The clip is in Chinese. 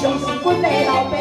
就是阮的老爸。